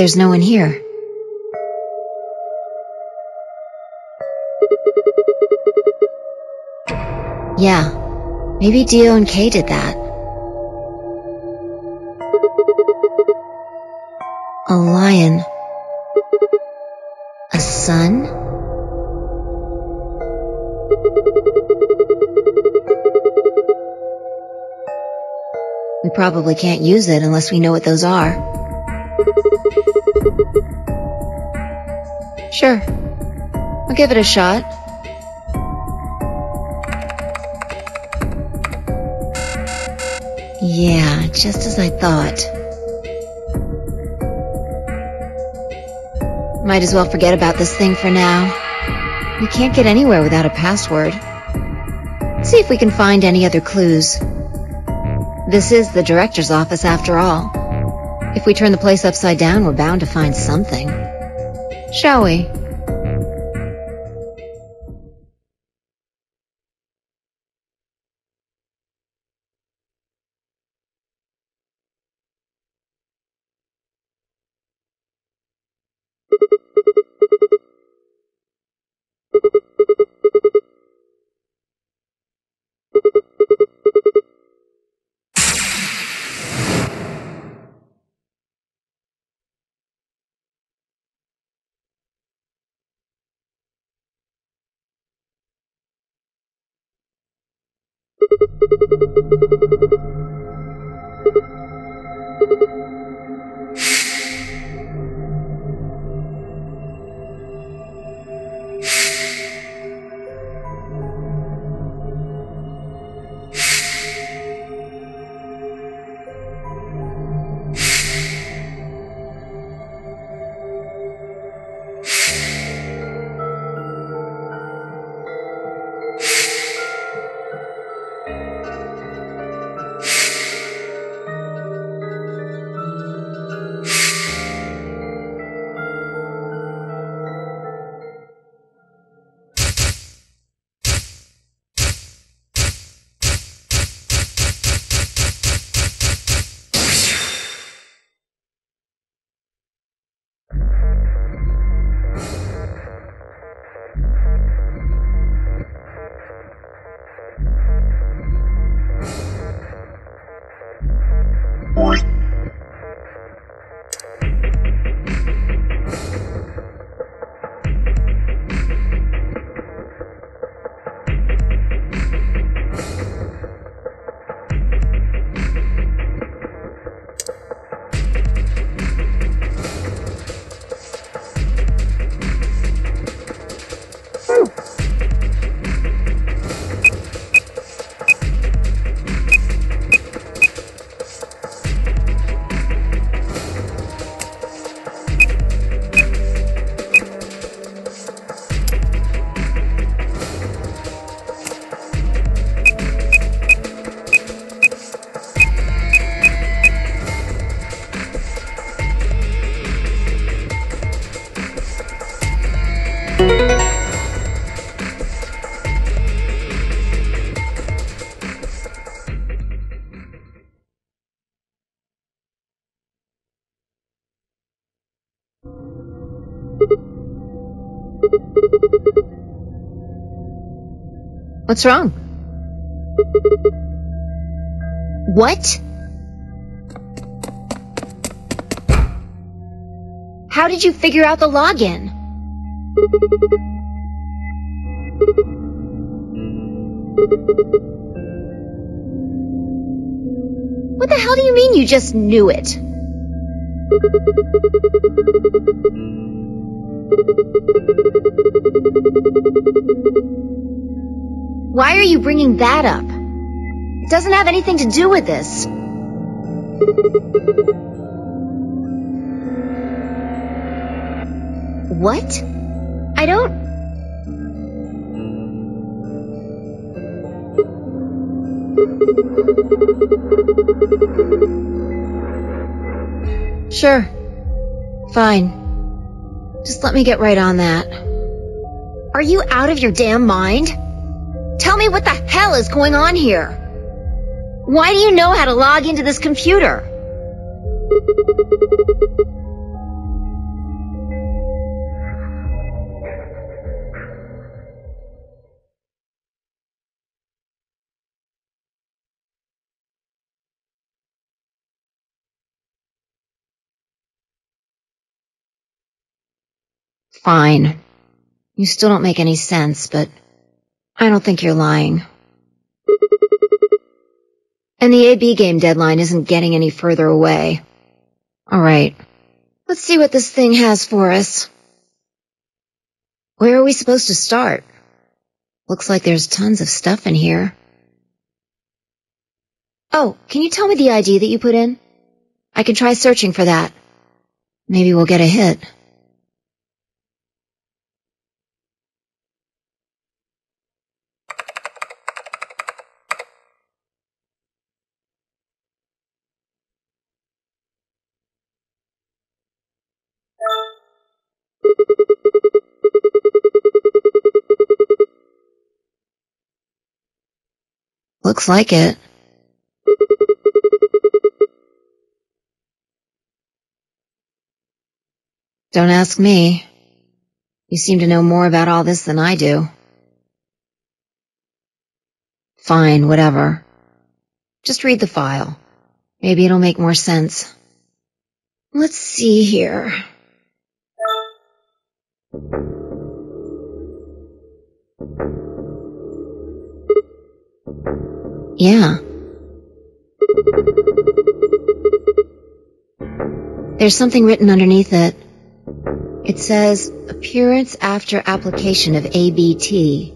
there's no one here. Yeah, maybe Dio and K did that. A lion. A sun? We probably can't use it unless we know what those are. Sure. I'll give it a shot. Yeah, just as I thought. Might as well forget about this thing for now. We can't get anywhere without a password. See if we can find any other clues. This is the director's office after all. If we turn the place upside down, we're bound to find something. Shall we? What's wrong? What? How did you figure out the login? What the hell do you mean you just knew it? Why are you bringing that up? It doesn't have anything to do with this. What? I don't... Sure. Fine. Just let me get right on that. Are you out of your damn mind? me what the hell is going on here? Why do you know how to log into this computer? Fine. You still don't make any sense, but I don't think you're lying. And the AB game deadline isn't getting any further away. Alright. Let's see what this thing has for us. Where are we supposed to start? Looks like there's tons of stuff in here. Oh, can you tell me the ID that you put in? I can try searching for that. Maybe we'll get a hit. Looks like it. Don't ask me. You seem to know more about all this than I do. Fine, whatever. Just read the file. Maybe it'll make more sense. Let's see here. Yeah. There's something written underneath it. It says, appearance after application of ABT.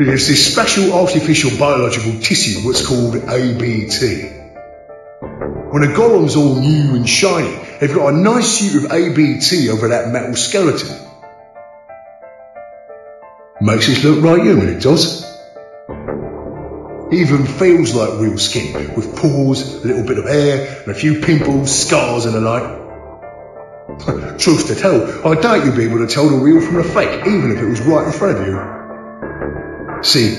It's this special artificial biological tissue what's called ABT. When a golem's all new and shiny, they've got a nice suit of ABT over that metal skeleton. Makes it look right human, it does. Even feels like real skin, with pores, a little bit of hair, and a few pimples, scars and the like. Truth to tell, I doubt you'd be able to tell the real from the fake, even if it was right in front of you. See,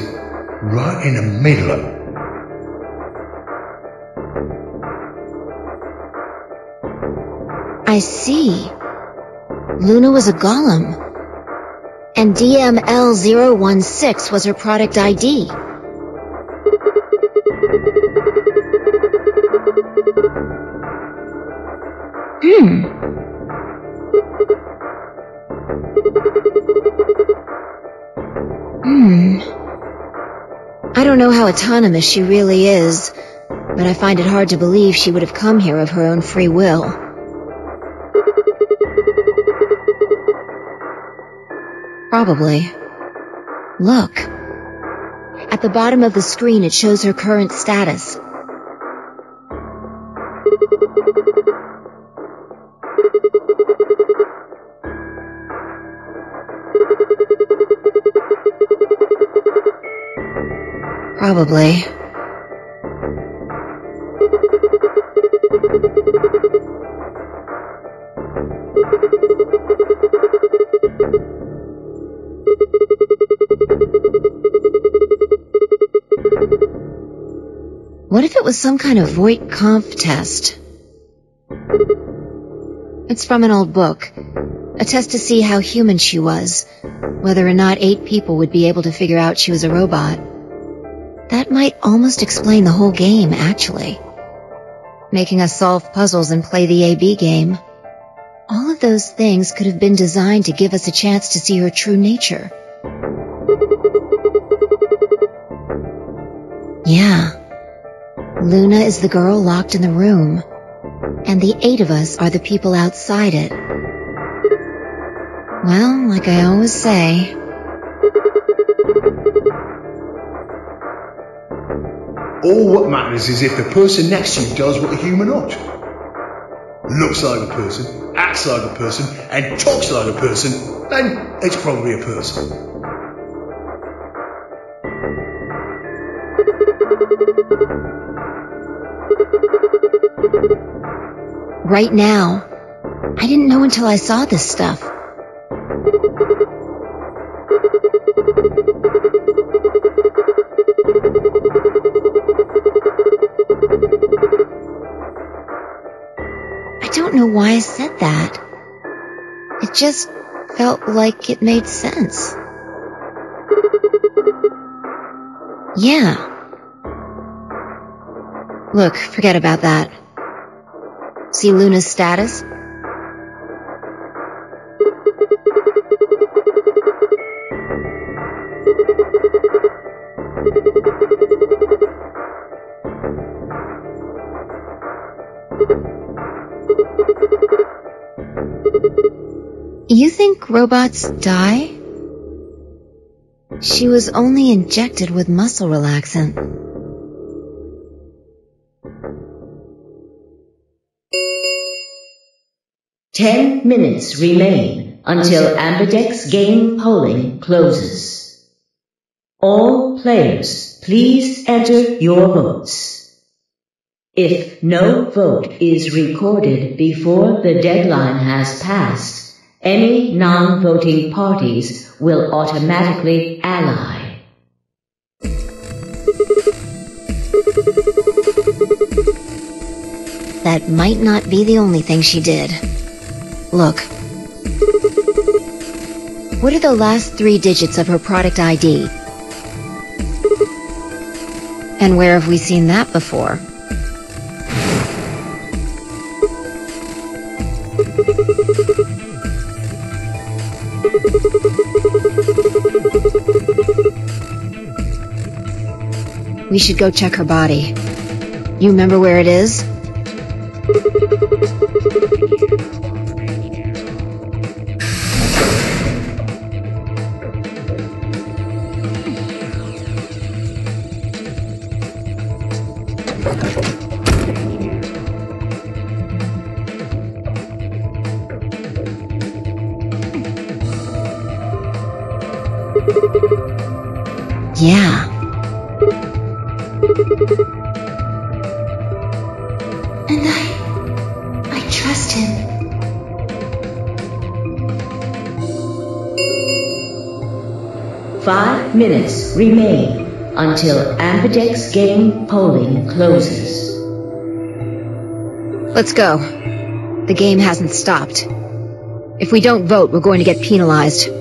right in the middle I see. Luna was a golem. And DML016 was her product ID. Hmm. Hmm. I don't know how autonomous she really is, but I find it hard to believe she would have come here of her own free will. Probably. Look. At the bottom of the screen it shows her current status. Probably. What if it was some kind of Voight-Kampff test? It's from an old book. A test to see how human she was, whether or not eight people would be able to figure out she was a robot. That might almost explain the whole game, actually. Making us solve puzzles and play the AB game. All of those things could have been designed to give us a chance to see her true nature. Yeah. Luna is the girl locked in the room, and the eight of us are the people outside it. Well, like I always say, all what matters is if the person next to you does what a human ought. Looks like a person, acts like a person, and talks like a person, then it's probably a person. Right now. I didn't know until I saw this stuff. I don't know why I said that. It just felt like it made sense. Yeah. Look, forget about that. See Luna's status? You think robots die? She was only injected with muscle relaxant. Ten minutes remain until Ambidex game polling closes. All players, please enter your votes. If no vote is recorded before the deadline has passed, any non-voting parties will automatically ally. That might not be the only thing she did. Look. What are the last three digits of her product ID? And where have we seen that before? We should go check her body. You remember where it is? Yeah. And I... I trust him. Five minutes remain until Ambidex game polling closes. Let's go. The game hasn't stopped. If we don't vote, we're going to get penalized.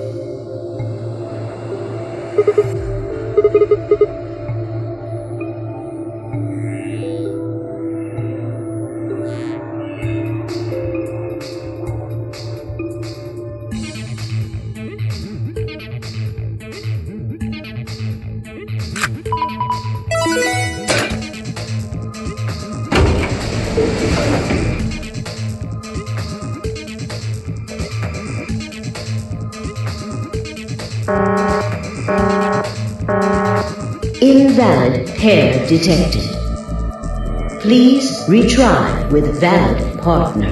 Invalid pair detected. Please retry with valid partner.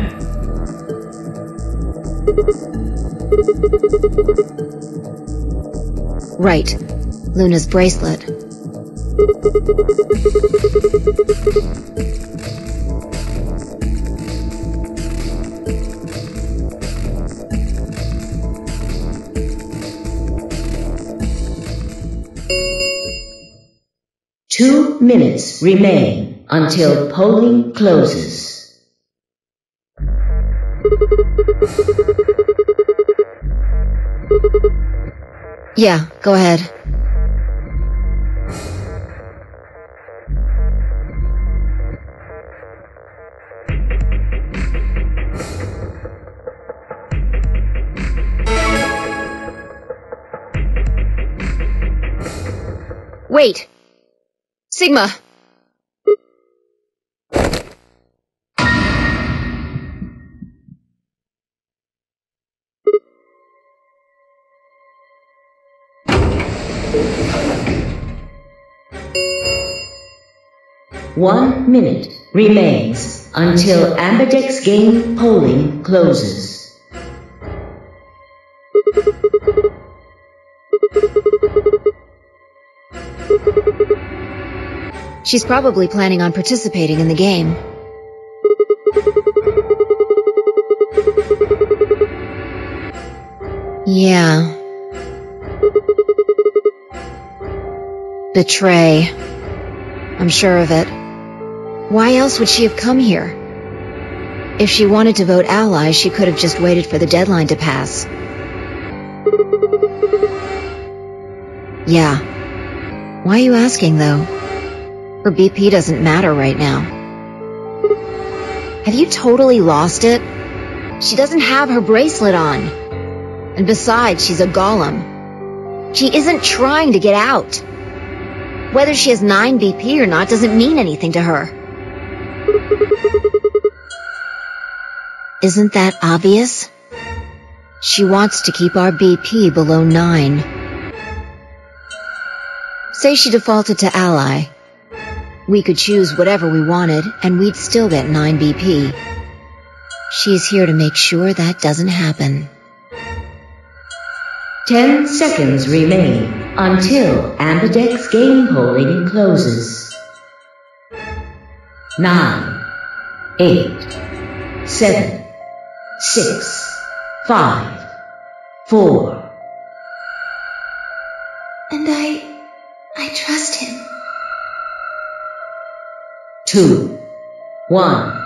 Right. Luna's bracelet. Two minutes remain until polling closes. Yeah, go ahead. Wait! Sigma! One minute remains until Ambidex game polling closes. She's probably planning on participating in the game. Yeah. Betray. I'm sure of it. Why else would she have come here? If she wanted to vote allies, she could have just waited for the deadline to pass. Yeah. Why are you asking, though? Her BP doesn't matter right now. Have you totally lost it? She doesn't have her bracelet on. And besides, she's a golem. She isn't trying to get out. Whether she has 9 BP or not doesn't mean anything to her. Isn't that obvious? She wants to keep our BP below 9. Say she defaulted to ally. We could choose whatever we wanted, and we'd still get 9 BP. She's here to make sure that doesn't happen. Ten seconds remain until Ambidex game polling closes. Nine, eight, seven, six, five, four. And I. I trust him. Two, one.